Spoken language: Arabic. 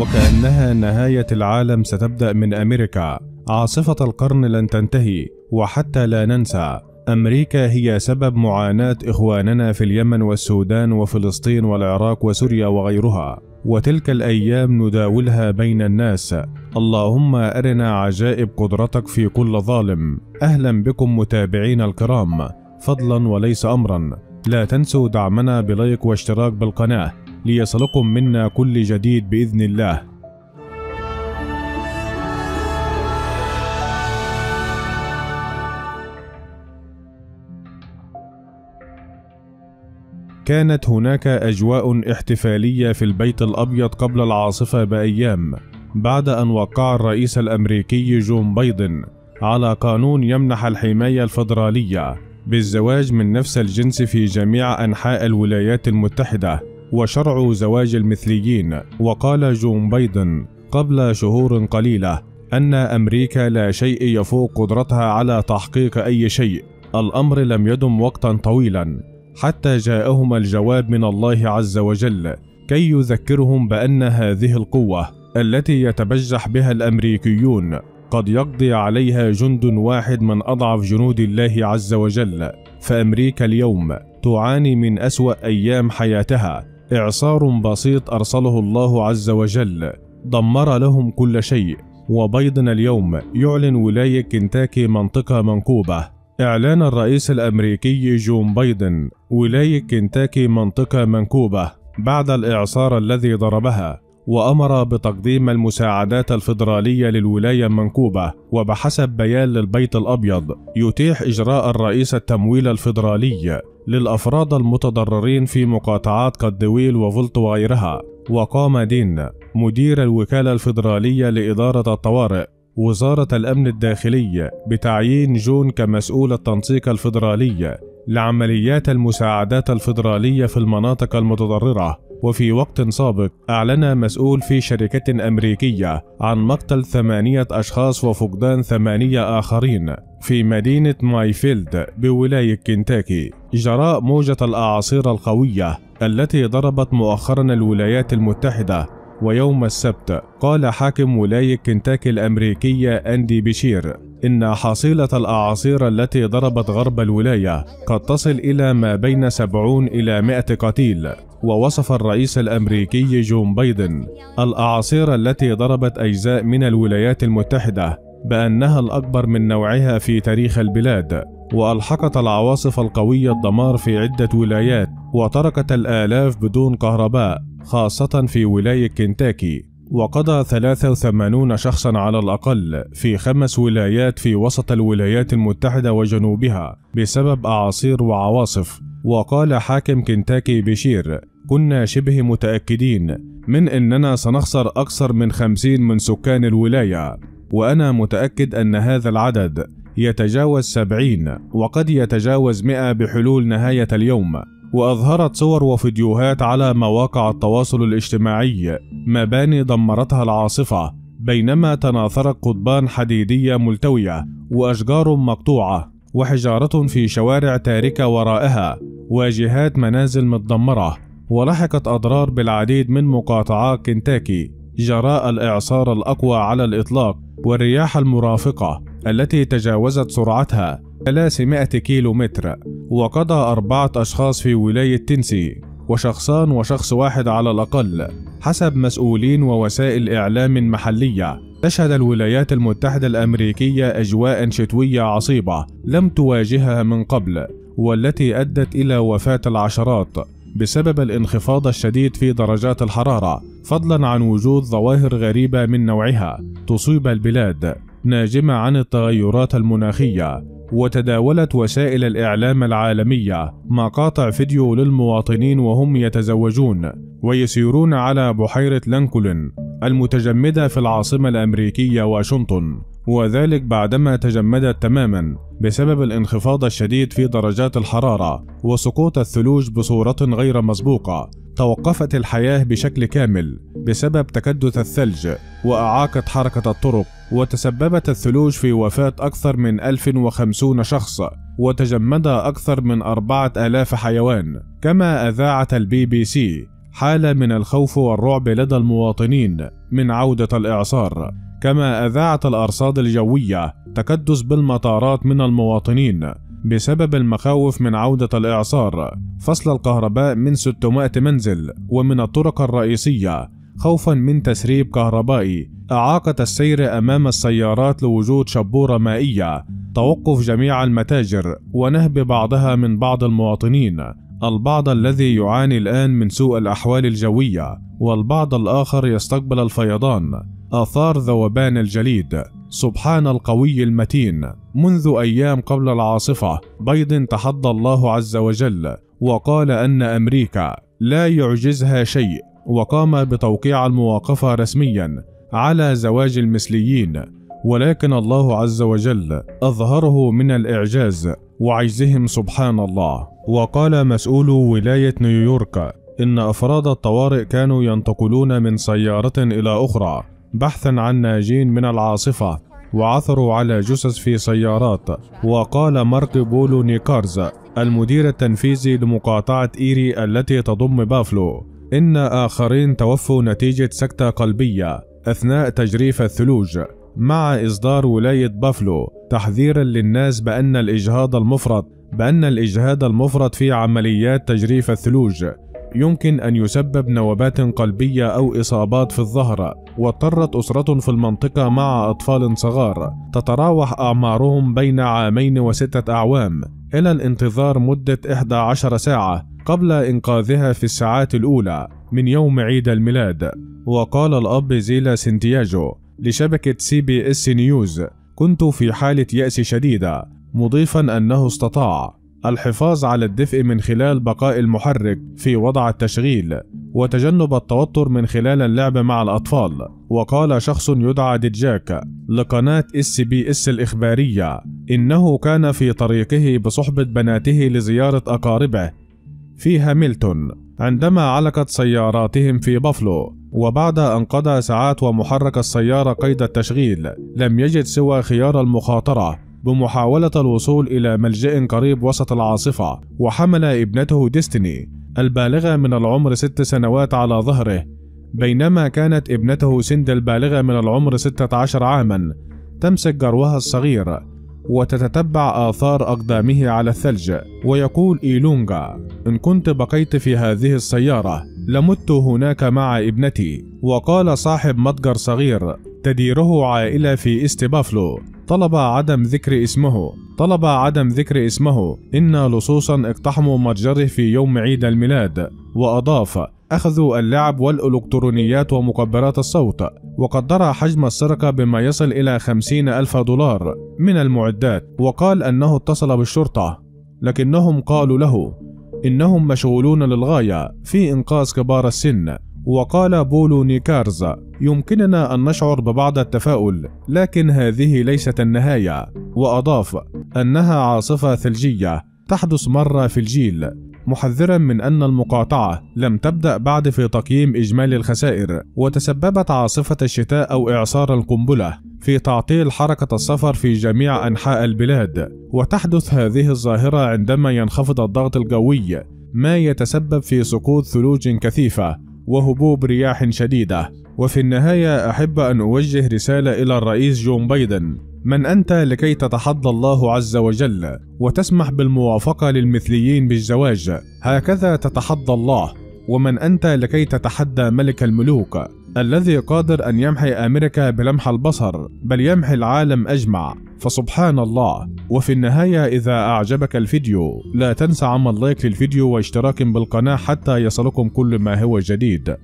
وكأنها نهاية العالم ستبدأ من أمريكا. عاصفة القرن لن تنتهي وحتى لا ننسى أمريكا هي سبب معاناة إخواننا في اليمن والسودان وفلسطين والعراق وسوريا وغيرها. وتلك الأيام نداولها بين الناس. اللهم أرنا عجائب قدرتك في كل ظالم. أهلا بكم متابعين الكرام. فضلا وليس أمرا. لا تنسوا دعمنا بلايك واشتراك بالقناة. ليصلكم منا كل جديد بإذن الله. كانت هناك أجواء احتفالية في البيت الأبيض قبل العاصفة بأيام بعد أن وقع الرئيس الأمريكي جون بايدن على قانون يمنح الحماية الفيدرالية بالزواج من نفس الجنس في جميع أنحاء الولايات المتحدة. وشرع زواج المثليين. وقال جون بايدن قبل شهور قليلة أن أمريكا لا شيء يفوق قدرتها على تحقيق أي شيء. الأمر لم يدم وقتا طويلا. حتى جاءهم الجواب من الله عز وجل كي يذكرهم بأن هذه القوة التي يتبجح بها الأمريكيون قد يقضي عليها جند واحد من أضعف جنود الله عز وجل. فأمريكا اليوم تعاني من أسوأ أيام حياتها. إعصار بسيط أرسله الله عز وجل. دمر لهم كل شيء. وبيضنا اليوم يعلن ولاية كنتاكي منطقة منكوبة. إعلان الرئيس الأمريكي جون بايدن. ولاية كنتاكي منطقة منكوبة. بعد الإعصار الذي ضربها. وأمر بتقديم المساعدات الفيدرالية للولاية المنكوبة. وبحسب بيان للبيت الأبيض يتيح إجراء الرئيس التمويل الفيدرالي. للأفراد المتضررين في مقاطعات كالدويل وفولت وغيرها. وقام دين مدير الوكالة الفيدرالية لإدارة الطوارئ وزارة الأمن الداخلي بتعيين جون كمسؤول التنسيق الفيدرالي لعمليات المساعدات الفيدرالية في المناطق المتضررة. وفي وقت سابق أعلن مسؤول في شركة أمريكية عن مقتل ثمانية أشخاص وفقدان ثمانية آخرين في مدينة مايفيلد بولاية كنتاكي. جراء موجة الأعاصير القوية التي ضربت مؤخرا الولايات المتحدة ويوم السبت قال حاكم ولاية كنتاكي الأمريكية أندي بشير إن حصيلة الأعاصير التي ضربت غرب الولاية قد تصل إلى ما بين 70 إلى 100 قتيل ووصف الرئيس الأمريكي جون بايدن الأعاصير التي ضربت أجزاء من الولايات المتحدة بأنها الأكبر من نوعها في تاريخ البلاد. وألحقت العواصف القوية الدمار في عدة ولايات وتركت الآلاف بدون كهرباء خاصة في ولاية كنتاكي. وقضى 83 شخصا على الأقل في خمس ولايات في وسط الولايات المتحدة وجنوبها بسبب أعاصير وعواصف. وقال حاكم كنتاكي بشير كنا شبه متأكدين من أننا سنخسر أكثر من 50 من سكان الولاية وأنا متأكد أن هذا العدد يتجاوز 70 وقد يتجاوز 100 بحلول نهاية اليوم. وأظهرت صور وفيديوهات على مواقع التواصل الاجتماعي مباني دمرتها العاصفة بينما تناثرت قضبان حديدية ملتوية وأشجار مقطوعة وحجارة في شوارع تاركة ورائها واجهات منازل متدمرة. ولحقت أضرار بالعديد من مقاطعات كنتاكي جراء الإعصار الأقوى على الإطلاق والرياح المرافقة. التي تجاوزت سرعتها 300 كيلو متر وقضى أربعة أشخاص في ولاية تنسي وشخصان وشخص واحد على الأقل. حسب مسؤولين ووسائل إعلام محلية تشهد الولايات المتحدة الأمريكية أجواء شتوية عصيبة لم تواجهها من قبل والتي أدت إلى وفاة العشرات بسبب الانخفاض الشديد في درجات الحرارة فضلا عن وجود ظواهر غريبة من نوعها تصيب البلاد. ناجمة عن التغيرات المناخية وتداولت وسائل الإعلام العالمية مقاطع فيديو للمواطنين وهم يتزوجون ويسيرون على بحيرة لانكولن المتجمدة في العاصمة الأمريكية واشنطن وذلك بعدما تجمدت تماما بسبب الانخفاض الشديد في درجات الحرارة وسقوط الثلوج بصورة غير مسبوقة توقفت الحياة بشكل كامل بسبب تكدس الثلج وأعاقت حركة الطرق. وتسببت الثلوج في وفاة أكثر من 1050 شخص وتجمد أكثر من 4000 حيوان. كما أذاعت البي بي سي حالة من الخوف والرعب لدى المواطنين من عودة الإعصار. كما أذاعت الأرصاد الجوية تكدس بالمطارات من المواطنين بسبب المخاوف من عودة الإعصار. فصل الكهرباء من 600 منزل ومن الطرق الرئيسية خوفا من تسريب كهربائي إعاقة السير أمام السيارات لوجود شبورة مائية توقف جميع المتاجر ونهب بعضها من بعض المواطنين البعض الذي يعاني الآن من سوء الأحوال الجوية والبعض الآخر يستقبل الفيضان. آثار ذوبان الجليد. سبحان القوي المتين. منذ أيام قبل العاصفة بيض تحدى الله عز وجل وقال أن أمريكا لا يعجزها شيء وقام بتوقيع المواقفة رسميا. على زواج المثليين ولكن الله عز وجل أظهره من الإعجاز وعجزهم سبحان الله. وقال مسؤول ولاية نيويورك إن أفراد الطوارئ كانوا ينتقلون من سيارة إلى أخرى بحثا عن ناجين من العاصفة وعثروا على جثث في سيارات. وقال مارك بولو نيكارز المدير التنفيذي لمقاطعة إيري التي تضم بافلو إن آخرين توفوا نتيجة سكتة قلبية. أثناء تجريف الثلوج مع إصدار ولاية بافلو تحذيرا للناس بأن الإجهاد المفرط بأن الإجهاد المفرط في عمليات تجريف الثلوج يمكن أن يسبب نوبات قلبية أو إصابات في الظهر واضطرت أسرة في المنطقة مع أطفال صغار تتراوح أعمارهم بين عامين وستة أعوام إلى الانتظار مدة 11 ساعة قبل إنقاذها في الساعات الأولى. من يوم عيد الميلاد. وقال الأب زيلا سنتياجو لشبكة CBS News كنت في حالة يأس شديدة مضيفا أنه استطاع الحفاظ على الدفء من خلال بقاء المحرك في وضع التشغيل وتجنب التوتر من خلال اللعب مع الأطفال. وقال شخص يدعى ديجاك لقناة CBS الإخبارية إنه كان في طريقه بصحبة بناته لزيارة أقاربه في هاملتون. عندما علقت سياراتهم في بافلو وبعد أن قضى ساعات ومحرك السيارة قيد التشغيل لم يجد سوى خيار المخاطرة بمحاولة الوصول إلى ملجأ قريب وسط العاصفة وحمل ابنته ديستني البالغة من العمر ست سنوات على ظهره. بينما كانت ابنته سند البالغة من العمر 16 عاما تمسك جروها الصغير. وتتتبع آثار أقدامه على الثلج ويقول إيلونغا إن كنت بقيت في هذه السيارة لمت هناك مع ابنتي. وقال صاحب متجر صغير تديره عائلة في إست بافلو. طلب عدم ذكر اسمه. طلب عدم ذكر اسمه. إن لصوصا اقتحموا متجره في يوم عيد الميلاد. وأضاف أخذوا اللعب والإلكترونيات ومكبرات الصوت وقدر حجم السرقة بما يصل إلى خمسين ألف دولار من المعدات وقال أنه اتصل بالشرطة لكنهم قالوا له إنهم مشغولون للغاية في إنقاذ كبار السن. وقال بولو نيكارز يمكننا أن نشعر ببعض التفاؤل لكن هذه ليست النهاية. وأضاف أنها عاصفة ثلجية تحدث مرة في الجيل. محذرا من أن المقاطعة لم تبدأ بعد في تقييم إجمالي الخسائر وتسببت عاصفة الشتاء أو إعصار القنبلة في تعطيل حركة السفر في جميع أنحاء البلاد. وتحدث هذه الظاهرة عندما ينخفض الضغط الجوي ما يتسبب في سقوط ثلوج كثيفة وهبوب رياح شديدة. وفي النهاية أحب أن أوجه رسالة إلى الرئيس جون بايدن. من أنت لكي تتحدى الله عز وجل وتسمح بالموافقة للمثليين بالزواج هكذا تتحدى الله. ومن أنت لكي تتحدى ملك الملوك الذي قادر أن يمحي أمريكا بلمح البصر بل يمحي العالم أجمع. فسبحان الله. وفي النهاية إذا أعجبك الفيديو لا تنسى عمل like للفيديو واشتراك بالقناة حتى يصلكم كل ما هو جديد.